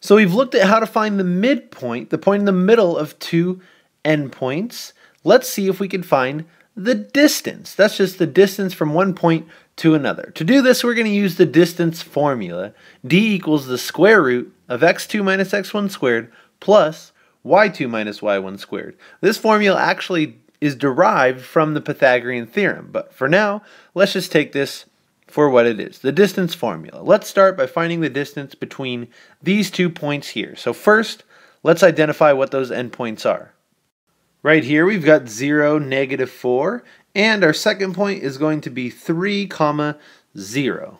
So we've looked at how to find the midpoint, the point in the middle of two endpoints. Let's see if we can find the distance. That's just the distance from one point to another. To do this, we're going to use the distance formula. d equals the square root of x2 minus x1 squared plus y2 minus y1 squared. This formula actually is derived from the Pythagorean theorem, but for now, let's just take this for what it is, the distance formula. Let's start by finding the distance between these two points here. So first, let's identify what those endpoints are. Right here, we've got 0, negative 4, and our second point is going to be 3, comma 0.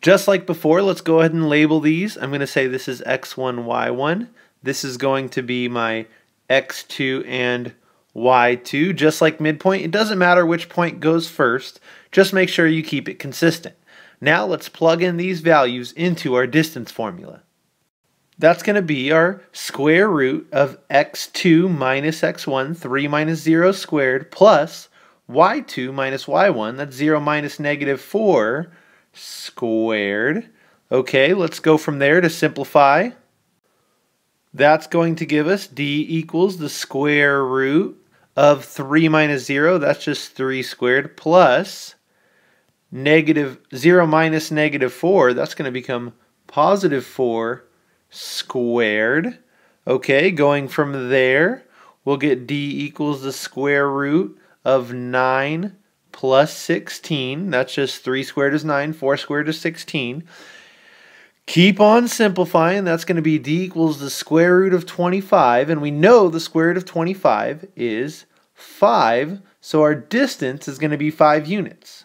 Just like before, let's go ahead and label these. I'm going to say this is x1, y1. This is going to be my x2 and y2, just like midpoint. It doesn't matter which point goes first, just make sure you keep it consistent. Now let's plug in these values into our distance formula. That's going to be our square root of x2 minus x1, 3 minus 0 squared, plus y2 minus y1, that's 0 minus negative 4 squared. Okay, let's go from there to simplify. That's going to give us d equals the square root of 3 minus 0, that's just 3 squared, plus negative 0 minus negative 4, that's going to become positive 4 squared. Okay, going from there, we'll get d equals the square root of 9 plus 16. That's just 3 squared is 9, 4 squared is 16. Keep on simplifying. That's going to be d equals the square root of 25. And we know the square root of 25 is 5. So our distance is going to be 5 units.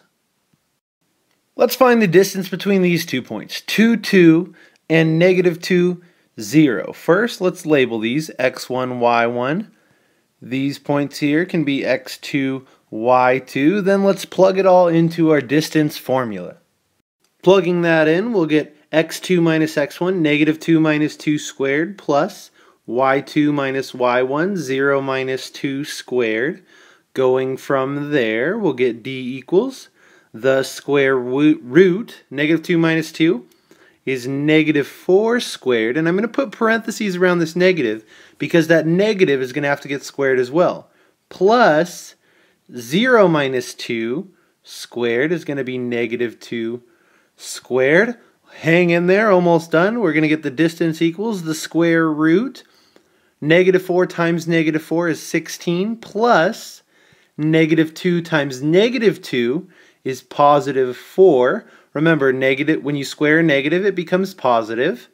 Let's find the distance between these two points, 2, 2, and negative 2, 0. First, let's label these x1, y1. These points here can be x2, y2. Then let's plug it all into our distance formula. Plugging that in, we'll get x2 minus x1, negative 2 minus 2 squared, plus y2 minus y1, 0 minus 2 squared. Going from there, we'll get d equals the square root, negative 2 minus 2, is negative 4 squared. And I'm going to put parentheses around this negative because that negative is going to have to get squared as well. Plus 0 minus 2 squared is going to be negative 2 squared hang in there, almost done. We're going to get the distance equals the square root. Negative 4 times negative 4 is 16 plus negative 2 times negative 2 is positive 4. Remember, negative when you square a negative, it becomes positive.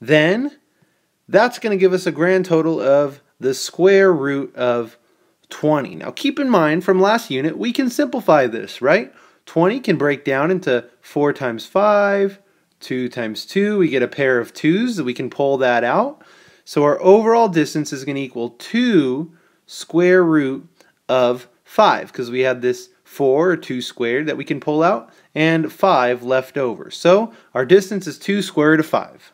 Then that's going to give us a grand total of the square root of 20. Now keep in mind from last unit, we can simplify this, right? 20 can break down into 4 times 5, 2 times 2, we get a pair of 2's. We can pull that out. So our overall distance is going to equal 2 square root of 5 because we had this 4 or 2 squared that we can pull out and 5 left over. So our distance is 2 square root of 5.